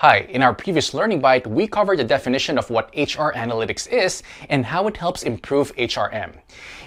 Hi, in our previous Learning Bite, we covered the definition of what HR analytics is and how it helps improve HRM.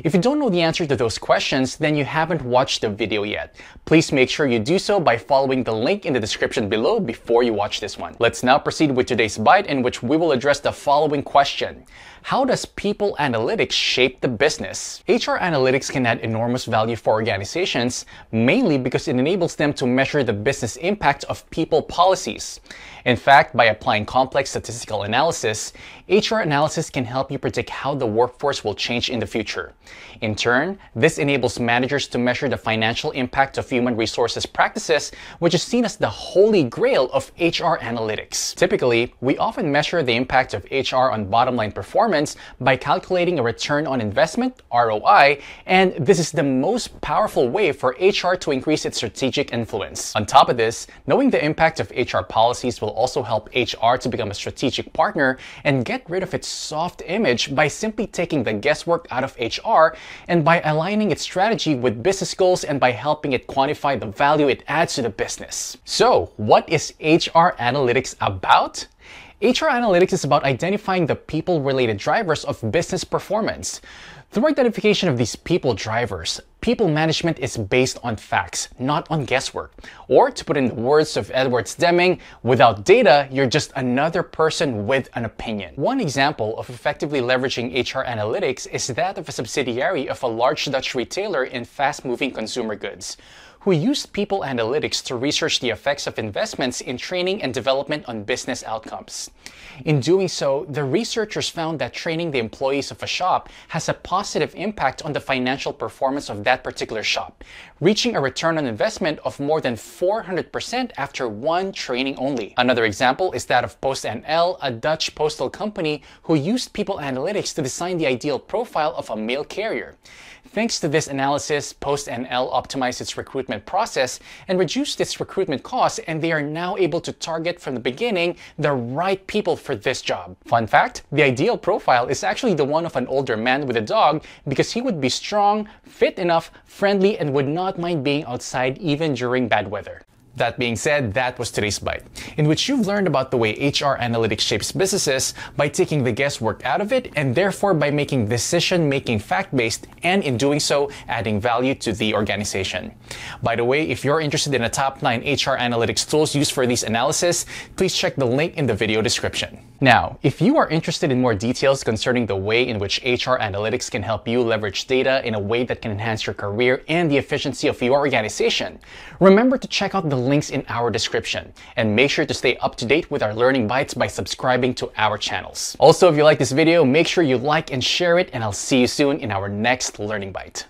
If you don't know the answer to those questions, then you haven't watched the video yet. Please make sure you do so by following the link in the description below before you watch this one. Let's now proceed with today's bite in which we will address the following question. How does people analytics shape the business? HR analytics can add enormous value for organizations, mainly because it enables them to measure the business impact of people policies. In fact, by applying complex statistical analysis, HR analysis can help you predict how the workforce will change in the future. In turn, this enables managers to measure the financial impact of human resources practices, which is seen as the holy grail of HR analytics. Typically, we often measure the impact of HR on bottom line performance by calculating a return on investment, ROI, and this is the most powerful way for HR to increase its strategic influence. On top of this, knowing the impact of HR policies will also help HR to become a strategic partner and get rid of its soft image by simply taking the guesswork out of HR and by aligning its strategy with business goals and by helping it quantify the value it adds to the business. So, what is HR analytics about? HR analytics is about identifying the people related drivers of business performance. Through identification of these people drivers, people management is based on facts, not on guesswork. Or to put in the words of Edwards Deming, without data, you're just another person with an opinion. One example of effectively leveraging HR analytics is that of a subsidiary of a large Dutch retailer in fast moving consumer goods who used people analytics to research the effects of investments in training and development on business outcomes. In doing so, the researchers found that training the employees of a shop has a positive impact on the financial performance of that particular shop, reaching a return on investment of more than 400% after one training only. Another example is that of PostNL, a Dutch postal company who used people analytics to design the ideal profile of a mail carrier. Thanks to this analysis, PostNL optimized its recruitment process and reduced its recruitment costs, and they are now able to target from the beginning the right people for this job. Fun fact, the ideal profile is actually the one of an older man with a dog because he would be strong, fit enough, friendly, and would not mind being outside even during bad weather. That being said, that was today's bite, in which you've learned about the way HR analytics shapes businesses by taking the guesswork out of it and therefore by making decision making fact based and in doing so, adding value to the organization. By the way, if you're interested in the top 9 HR analytics tools used for these analysis, please check the link in the video description. Now, if you are interested in more details concerning the way in which HR analytics can help you leverage data in a way that can enhance your career and the efficiency of your organization, remember to check out the links in our description. And make sure to stay up to date with our learning bites by subscribing to our channels. Also, if you like this video, make sure you like and share it, and I'll see you soon in our next learning bite.